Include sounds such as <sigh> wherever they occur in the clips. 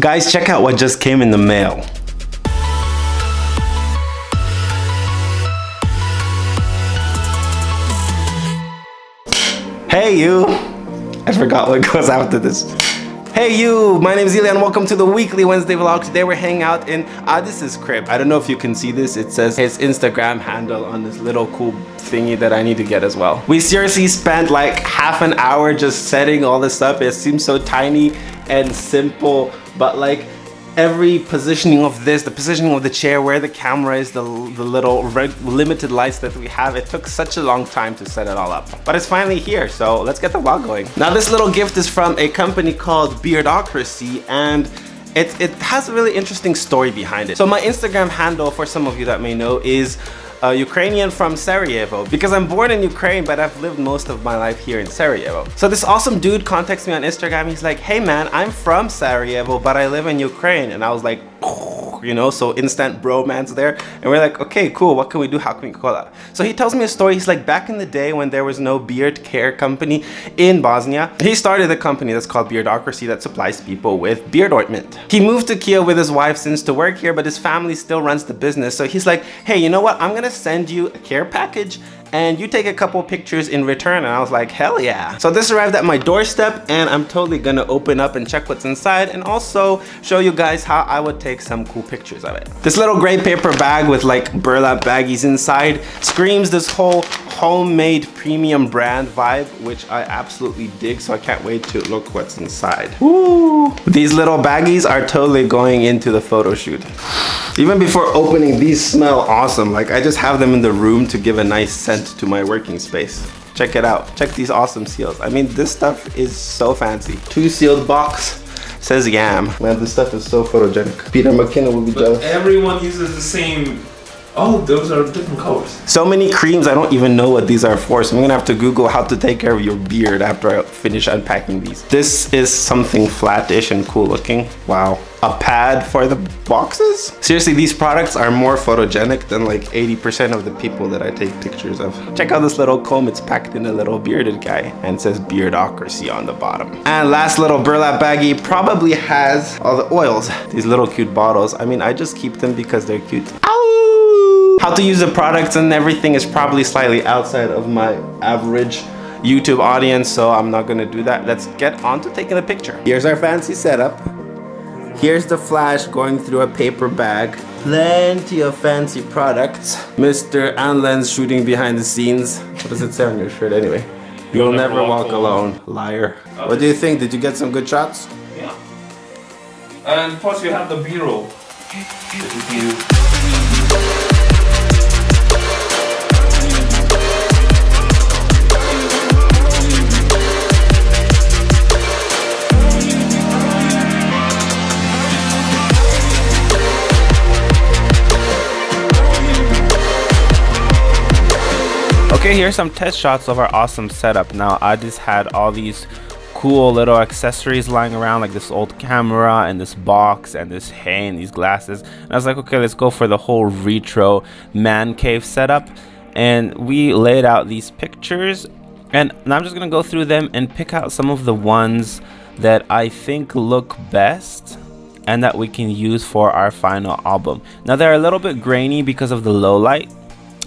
Guys, check out what just came in the mail. Hey you! I forgot what <laughs> goes after this. Hey you, my name is and welcome to the weekly Wednesday vlog. Today we're hanging out in Adis's crib. I don't know if you can see this. It says his Instagram handle on this little cool thingy that I need to get as well. We seriously spent like half an hour just setting all this up. It seems so tiny and simple, but like every positioning of this, the positioning of the chair, where the camera is, the, the little limited lights that we have, it took such a long time to set it all up. But it's finally here, so let's get the vlog going. Now this little gift is from a company called Beardocracy and it, it has a really interesting story behind it. So my Instagram handle, for some of you that may know, is a Ukrainian from Sarajevo because I'm born in Ukraine but I've lived most of my life here in Sarajevo. So this awesome dude contacts me on Instagram. He's like, hey man, I'm from Sarajevo but I live in Ukraine. And I was like, you know, so instant bromance there. And we're like, okay, cool, what can we do? How can we call that? So he tells me a story. He's like, back in the day when there was no beard care company in Bosnia, he started a company that's called Beardocracy that supplies people with beard ointment. He moved to Kiev with his wife since to work here, but his family still runs the business. So he's like, hey, you know what? I'm gonna send you a care package and you take a couple pictures in return and I was like hell yeah. So this arrived at my doorstep and I'm totally gonna open up and check what's inside and also show you guys how I would take some cool pictures of it. This little gray paper bag with like burlap baggies inside screams this whole homemade premium brand vibe which I absolutely dig so I can't wait to look what's inside. Woo! these little baggies are totally going into the photo shoot. Even before opening these smell awesome. Like I just have them in the room to give a nice scent to my working space. Check it out. Check these awesome seals. I mean, this stuff is so fancy. Two sealed box. Says yam. Man, this stuff is so photogenic. Peter McKinnon will be but jealous. Everyone uses the same Oh, those are different colors. So many creams, I don't even know what these are for. So I'm gonna have to Google how to take care of your beard after I finish unpacking these. This is something flattish and cool looking. Wow. A pad for the boxes? Seriously, these products are more photogenic than like 80% of the people that I take pictures of. Check out this little comb. It's packed in a little bearded guy and says beardocracy on the bottom. And last little burlap baggie probably has all the oils. These little cute bottles. I mean, I just keep them because they're cute. Ow! How to use the products and everything is probably slightly outside of my average YouTube audience, so I'm not gonna do that. Let's get on to taking a picture. Here's our fancy setup. Here's the flash going through a paper bag. Plenty of fancy products. Mr. Anlen's shooting behind the scenes. What does it say on your shirt anyway? You'll, never, walk, alone. Liar. What do you think? Did you get some good shots? Yeah. And plus you have the B-roll. Okay, here's some test shots of our awesome setup. Now, I just had all these cool little accessories lying around like this old camera and this box and this hay and these glasses. And I was like okay let's go for the whole retro man cave setup. And we laid out these pictures. And I'm just gonna go through them and pick out some of the ones that I think look best and that we can use for our final album. Now they're a little bit grainy because of the low light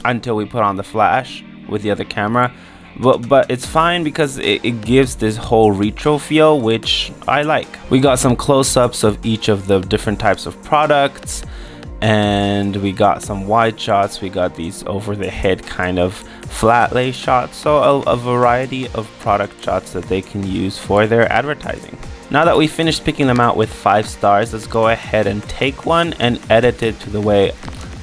until we put on the flash with the other camera. But but it's fine because it, it, gives this whole retro feel which I like. We got some close-ups of each of the different types of products and we got some wide shots. We got these over the head kind of flat lay shots so a, a variety of product shots that they can use for their advertising. Now that we finished picking them out with five stars let's go ahead and take one and edit it to the way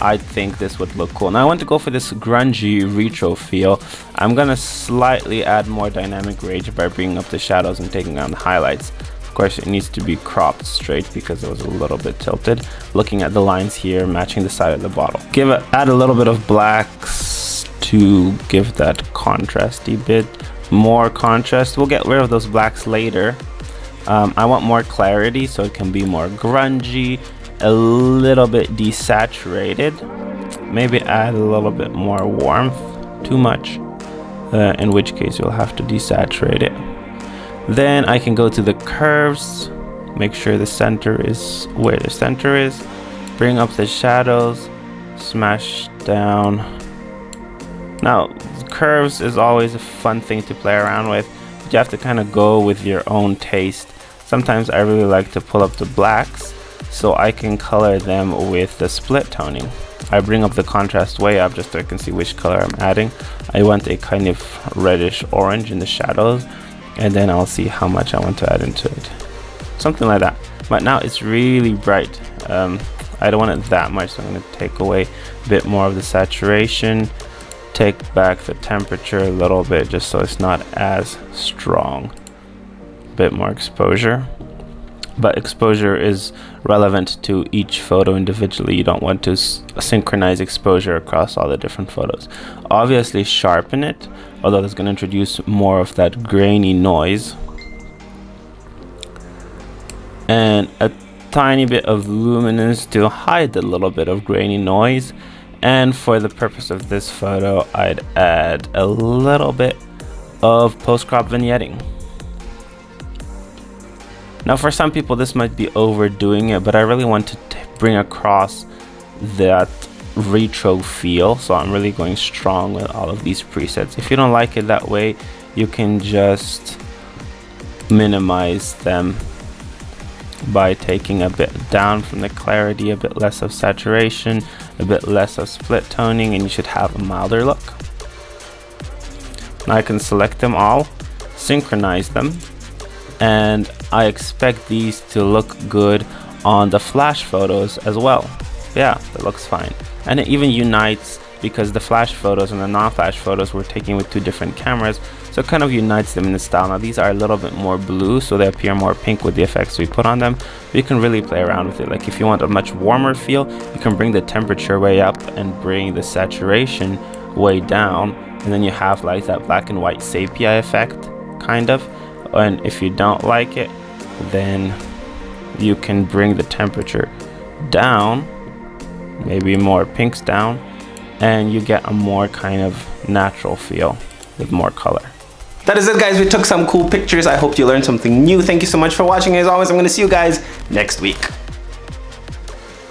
I think this would look cool. Now I want to go for this grungy retro feel. I'm gonna slightly add more dynamic range by bringing up the shadows and taking down the highlights. Of course it needs to be cropped straight because it was a little bit tilted. Looking at the lines here matching the side of the bottle. Give it, add a little bit of blacks to give that contrasty bit more contrast. We'll get rid of those blacks later. Um, I want more clarity so it can be more grungy a little bit desaturated maybe add a little bit more warmth too much uh, in which case you'll have to desaturate it then I can go to the curves make sure the center is where the center is. Bring up the shadows, smash down. Now, curves is always a fun thing to play around with. You have to kind of go with your own taste. Sometimes I really like to pull up the blacks so I can color them with the split toning. I bring up the contrast way up just so I can see which color I'm adding. I want a kind of reddish orange in the shadows and then I'll see how much I want to add into it. Something like that. But now it's really bright. Um, I don't want it that much so I'm going to take away a bit more of the saturation take back the temperature a little bit just so it's not as strong a bit more exposure but exposure is relevant to each photo individually. You don't want to synchronize exposure across all the different photos. Obviously sharpen it, although that's going to introduce more of that grainy noise. And a tiny bit of luminance to hide the little bit of grainy noise. And for the purpose of this photo, I'd add a little bit of post-crop vignetting. Now for some people this might be overdoing it, but I really want to bring across that retro feel. So I'm really going strong with all of these presets. If you don't like it that way, you can just minimize them by taking a bit down from the clarity, a bit less of saturation, a bit less of split toning, and you should have a milder look. Now I can select them all, synchronize them, and I expect these to look good on the flash photos as well. Yeah, it looks fine. And it even unites because the flash photos and the non-flash photos we're taking with two different cameras so it kind of unites them in the style now these are a little bit more blue so they appear more pink with the effects we put on them but you can really play around with it like if you want a much warmer feel you can bring the temperature way up and bring the saturation way down and then you have like that black and white sepia effect kind of and if you don't like it then you can bring the temperature down maybe more pinks down and you get a more kind of natural feel with more color. That is it guys. We took some cool pictures. I hope you learned something new. Thank you so much for watching as always. I'm going to see you guys next week.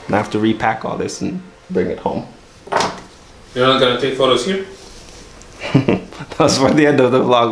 I have to repack all this and bring it home. You're not gonna take photos here? <laughs> That was for the end of the vlog